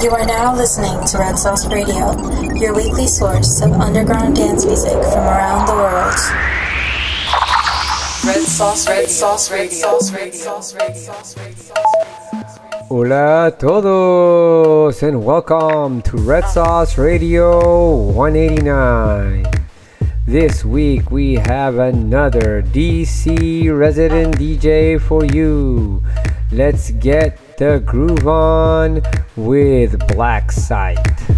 You are now listening to Red Sauce Radio, your weekly source of underground dance music from around the world. Red Sauce, Red Sauce Radio. Red Sauce Radio. Hola a todos and welcome to Red Sauce Radio 189. This week we have another DC resident DJ for you. Let's get the groove on with Blvksite.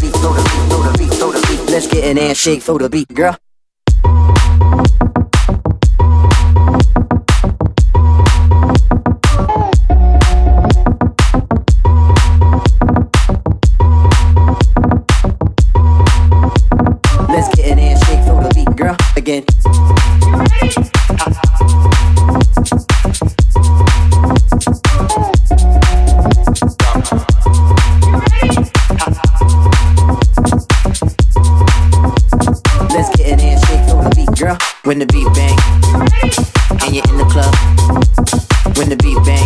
Let's get an ass shake for the beat, girl. When the beat bang, and you're in the club. When the beat bang,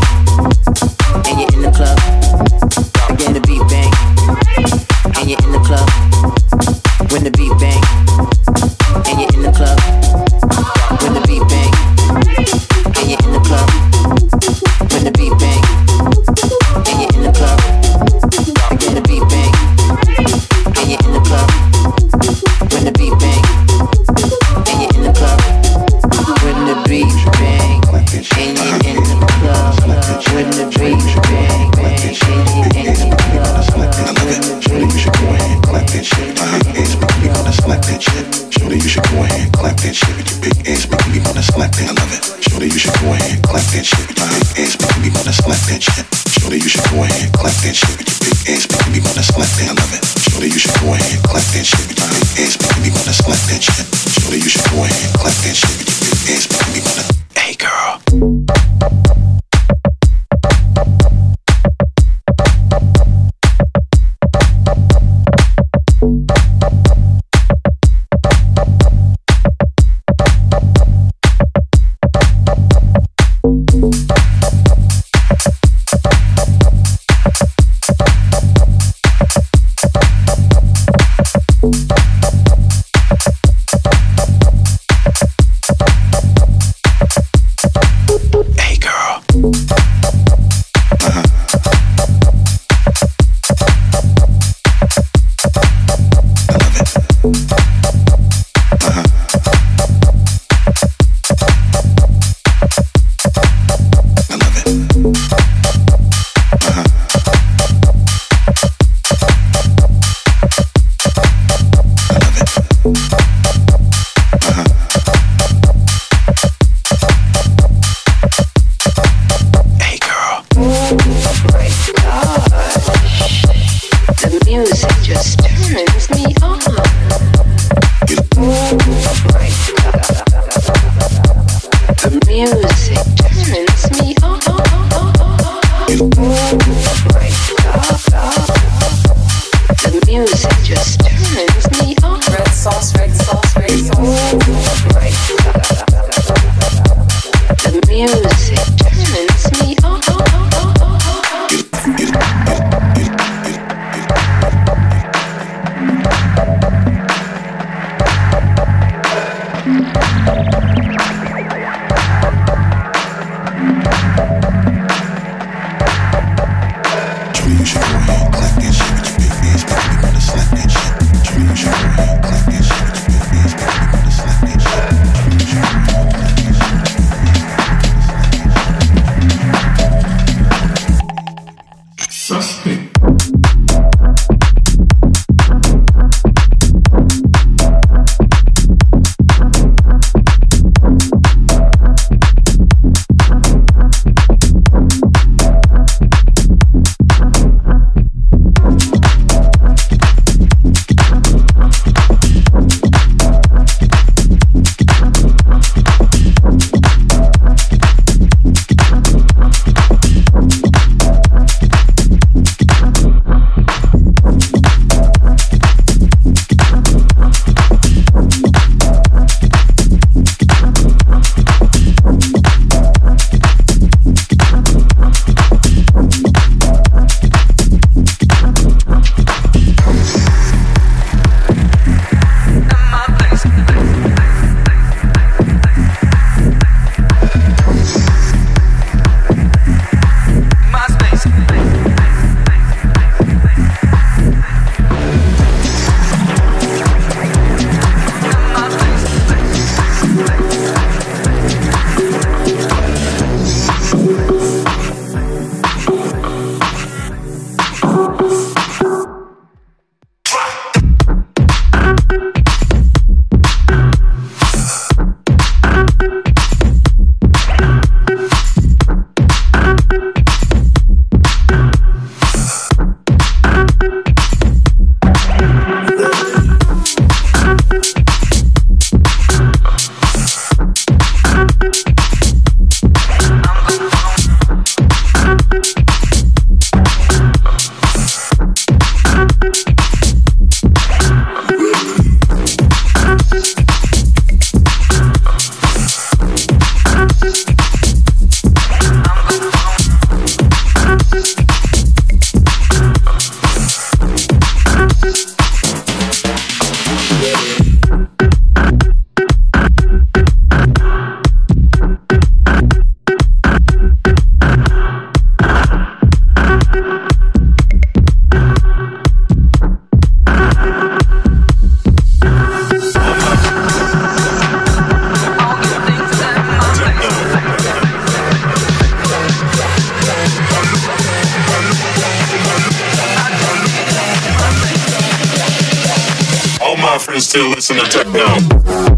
still listen to techno.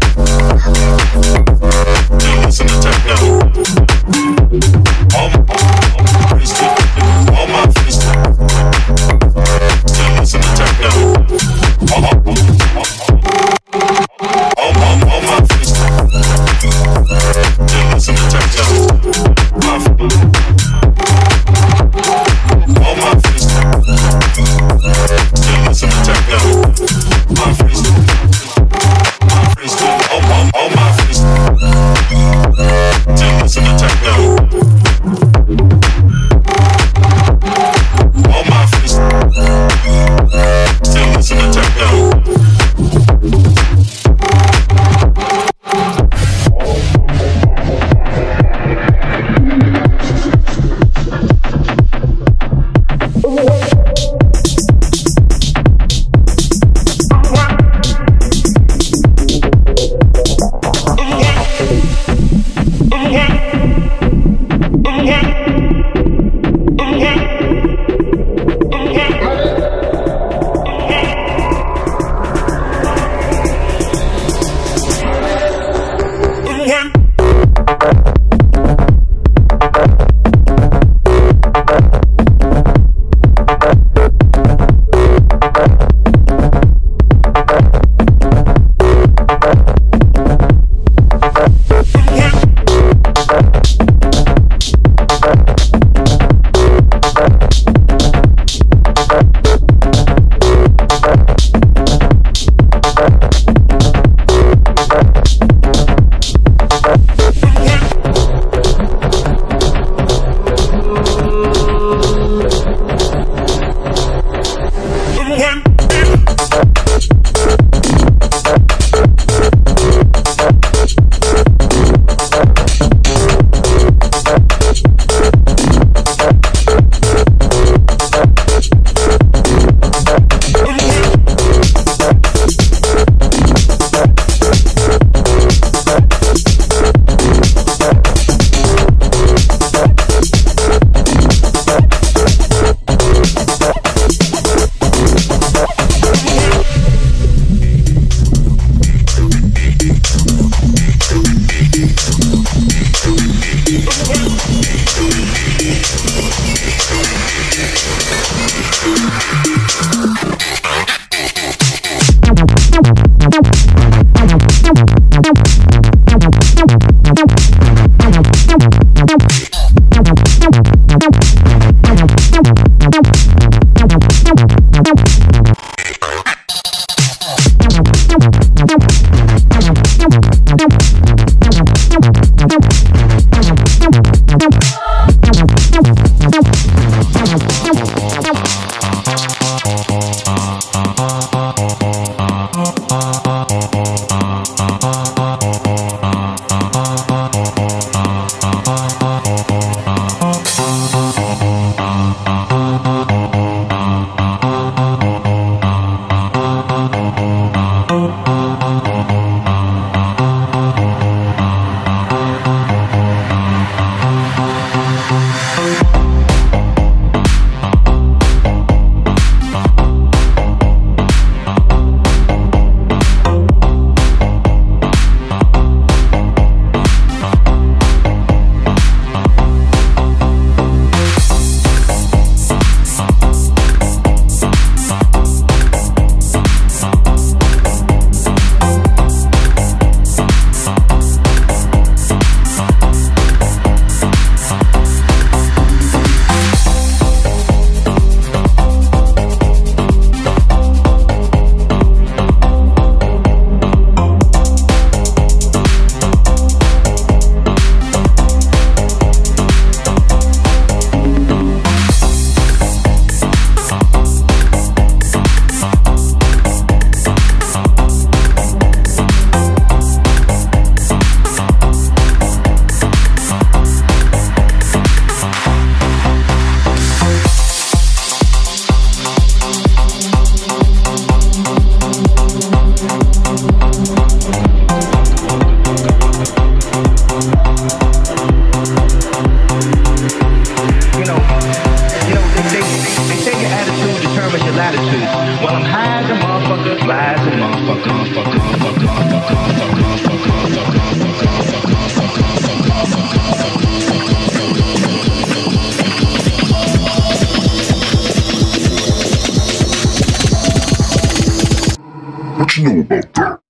What you know about that?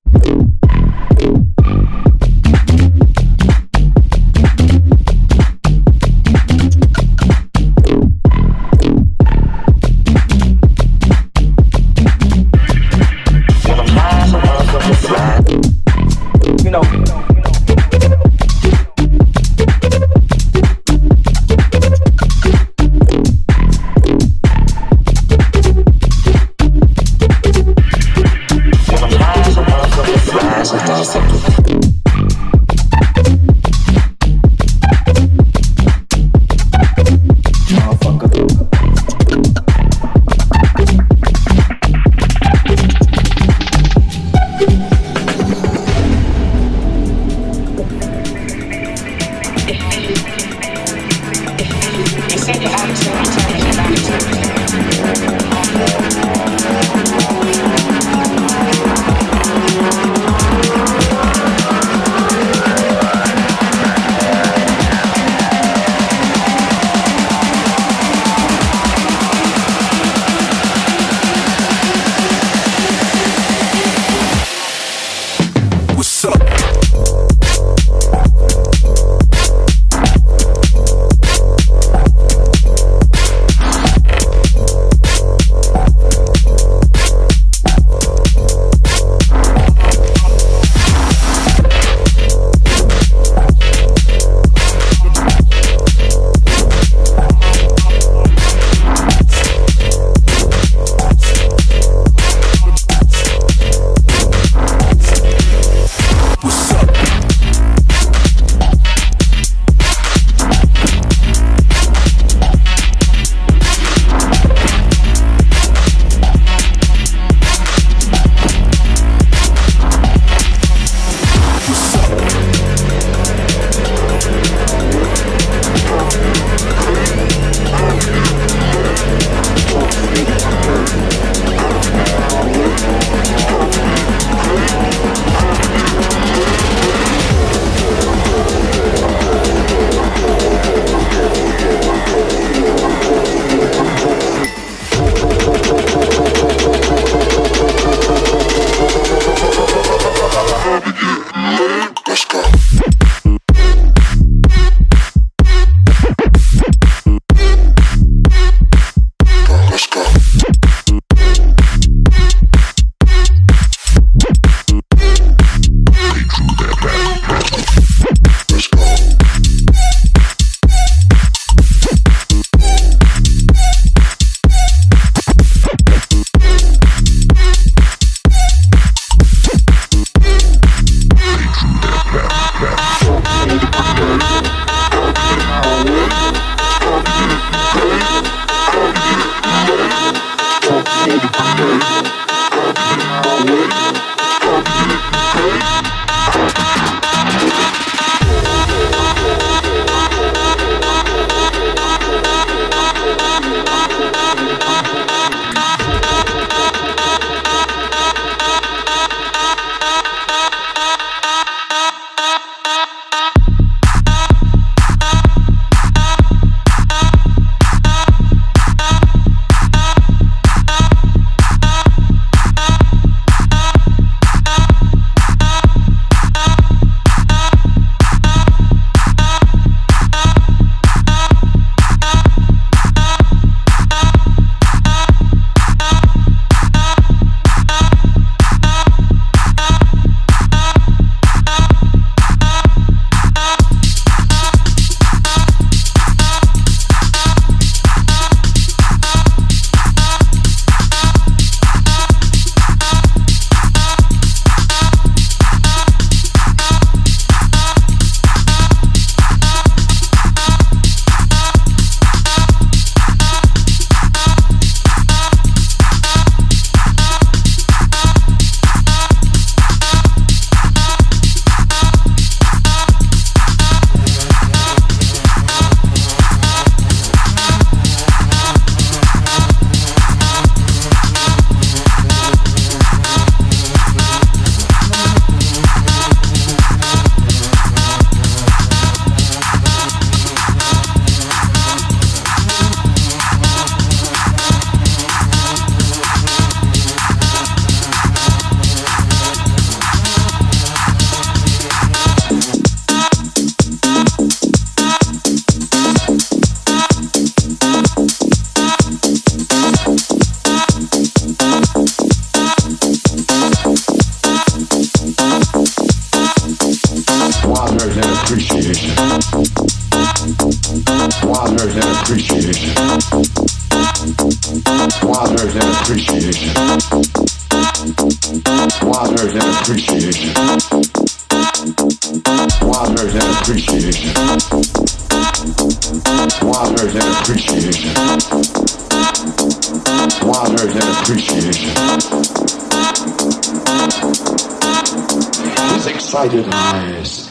excited eyes.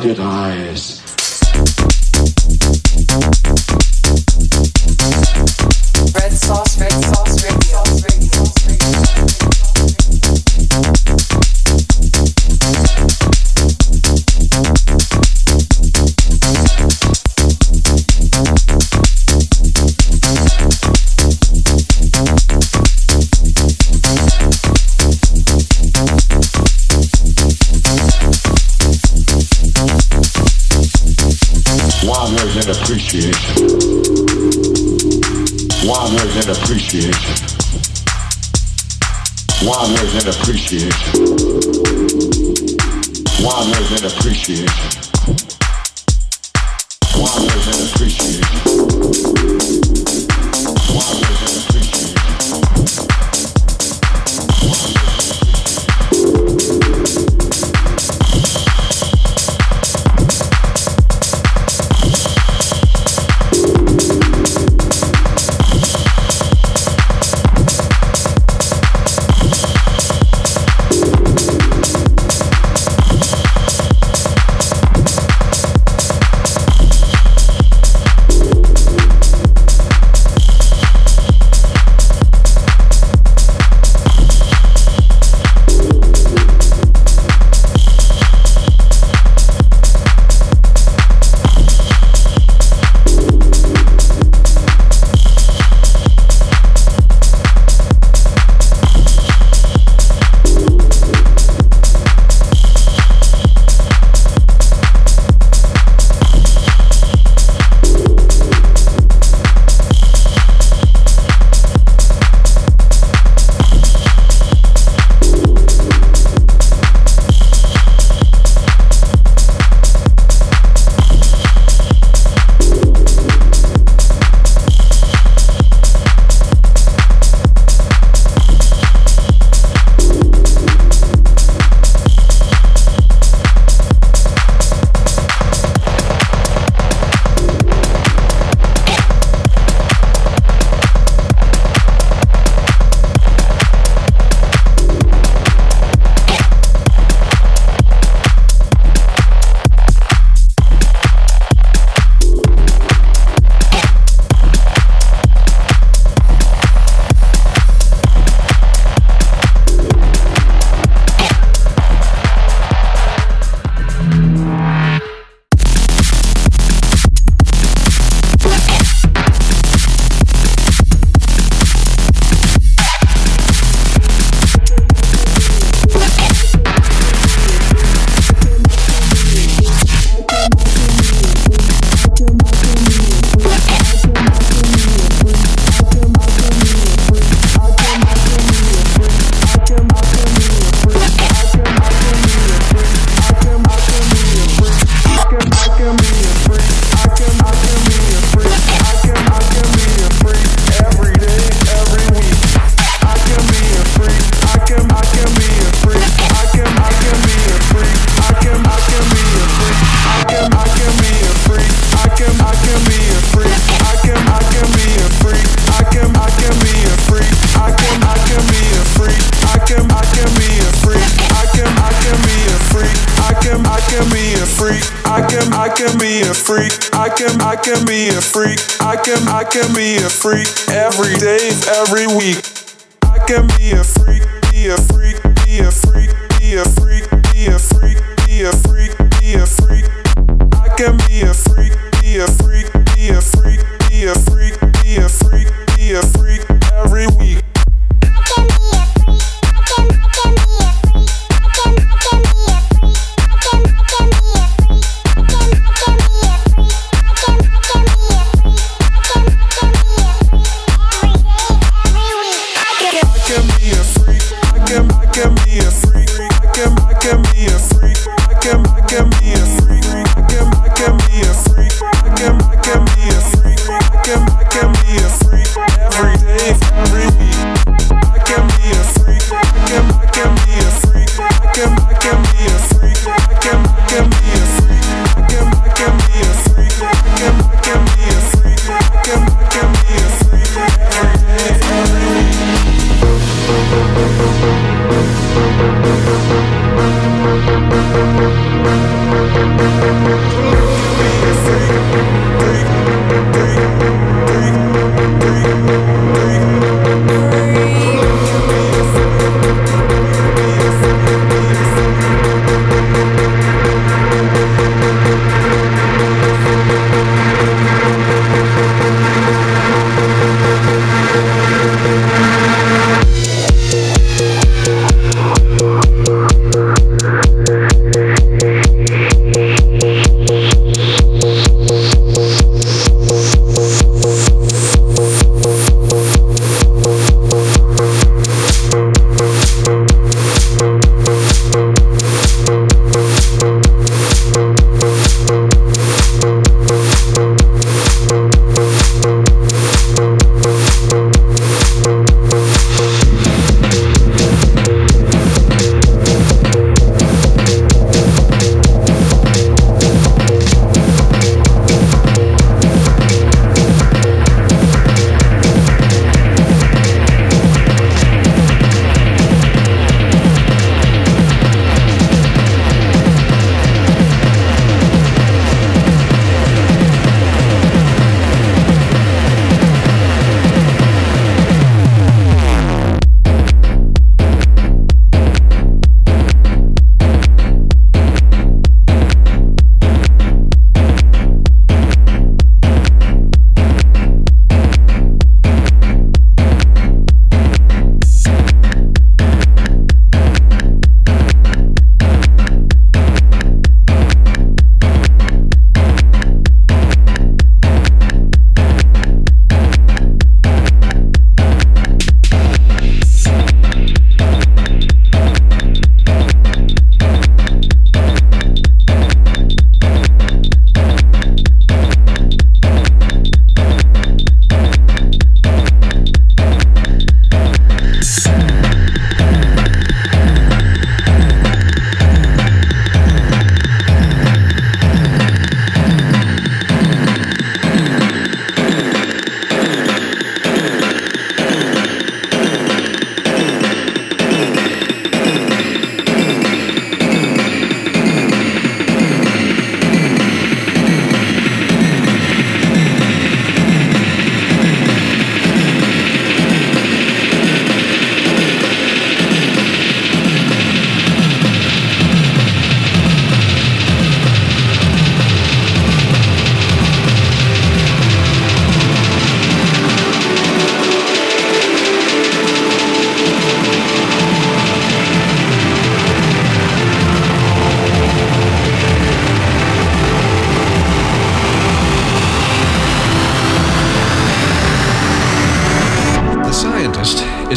did I Word and appreciation. Why word and appreciation. Why and appreciation. Why and appreciation. Why and appreciation.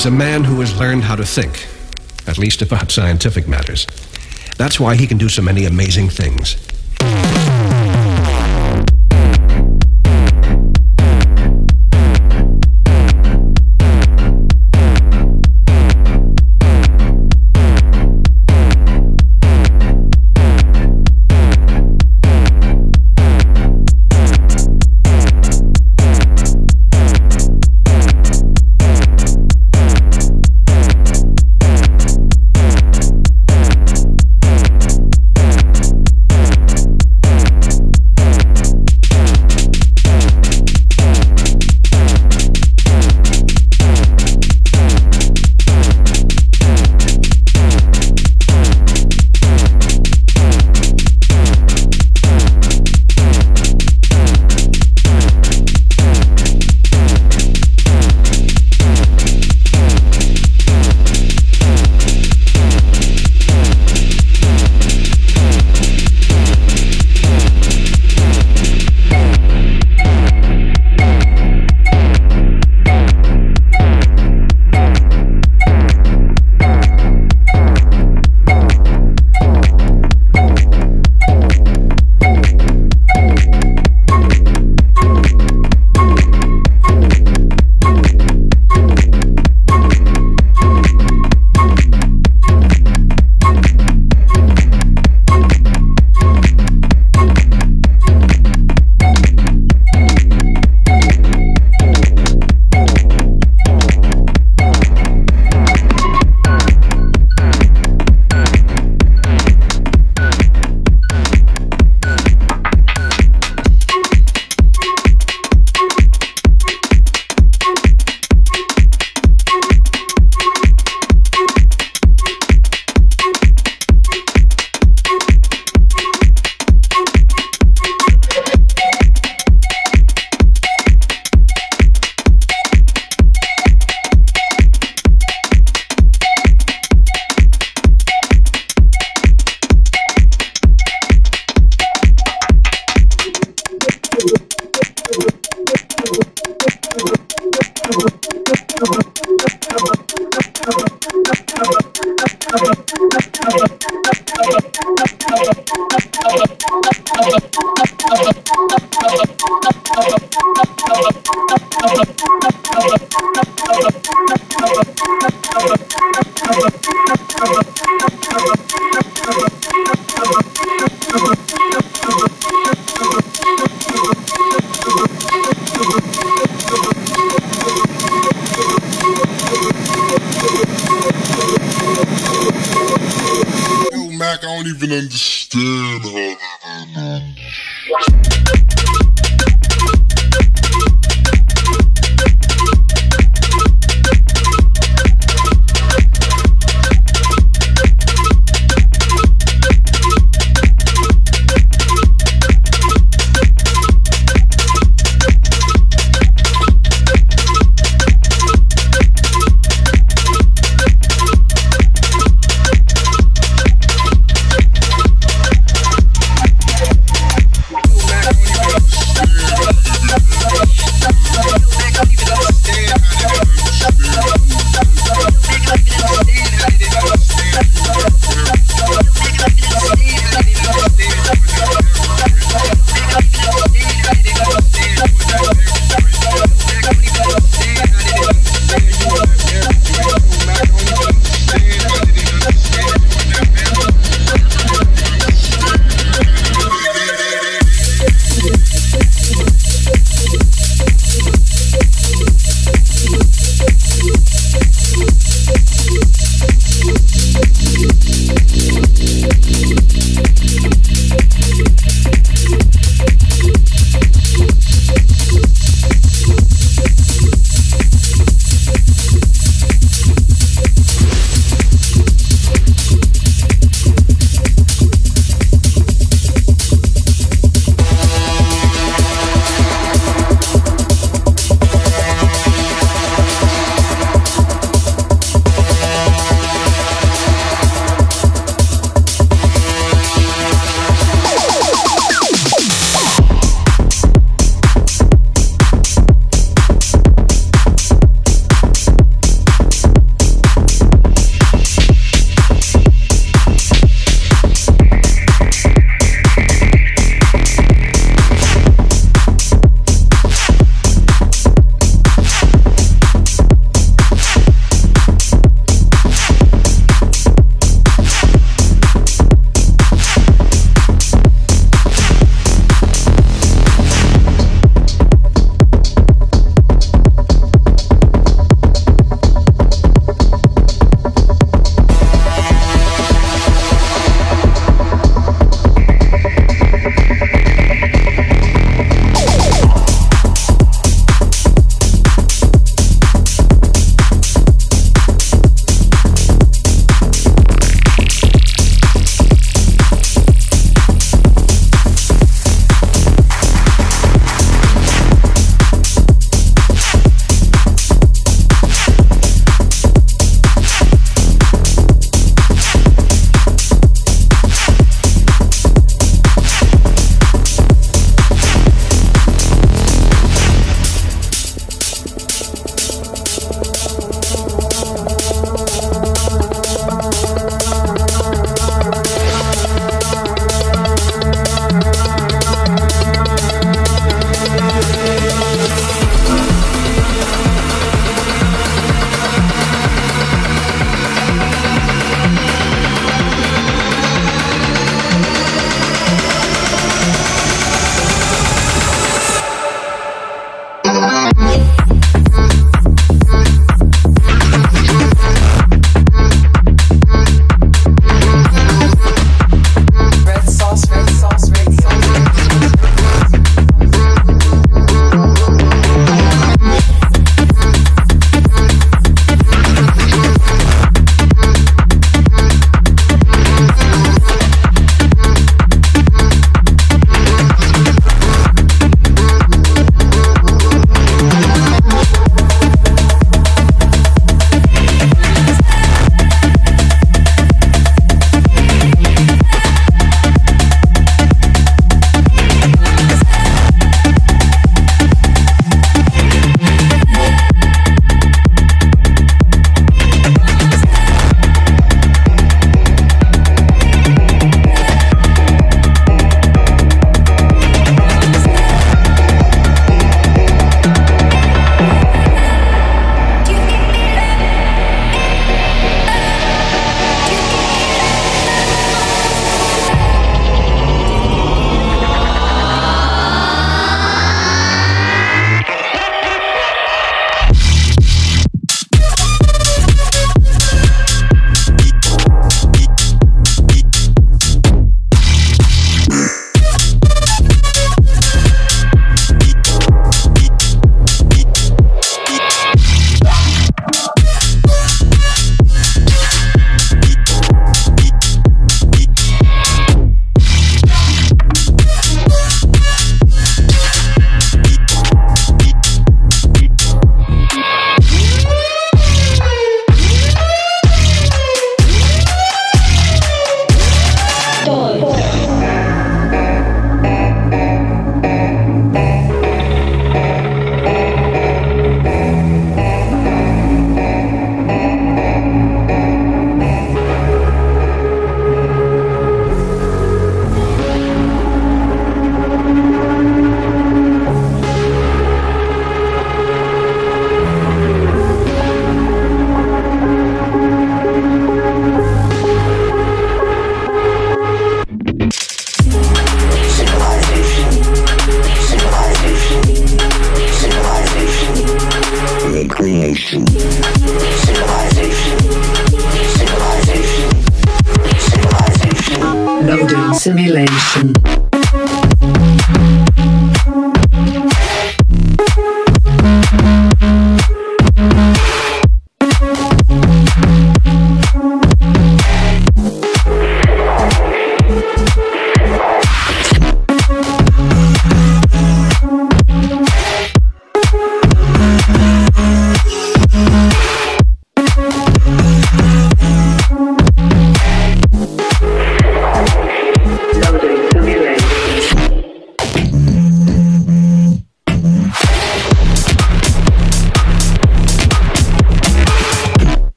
is a man who has learned how to think, at least about scientific matters. That's why he can do so many amazing things.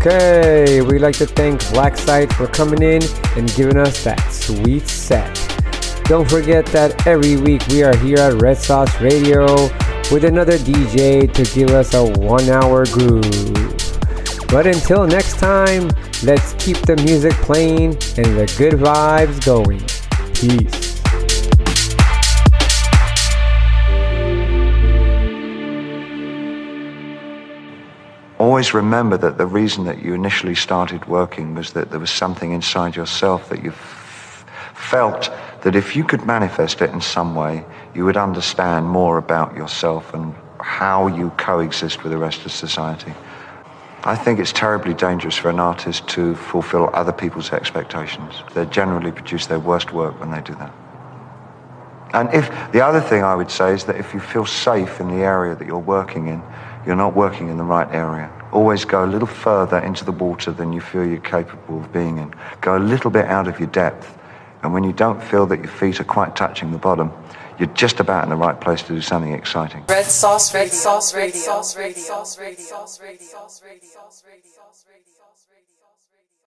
Okay. We'd like to thank Blvksite for coming in and giving us that sweet set. Don't forget that every week we are here at Red Sauce Radio with another DJ to give us a one hour groove. But until next time, let's keep the music playing and the good vibes going. Peace. Always remember that the reason that you initially started working was that there was something inside yourself that you f- felt that if you could manifest it in some way, you would understand more about yourself and how you coexist with the rest of society. I think it's terribly dangerous for an artist to fulfill other people's expectations. They generally produce their worst work when they do that. And if the other thing I would say is that if you feel safe in the area that you're working in, you're not working in the right area. Always go a little further into the water than you feel you're capable of being in. Go a little bit out of your depth. And when you don't feel that your feet are quite touching the bottom, you're just about in the right place to do something exciting. Red Sauce Radio. Red Sauce Radio. Red Sauce Radio. Red Sauce Radio. Red Sauce Radio. Red Sauce Radio.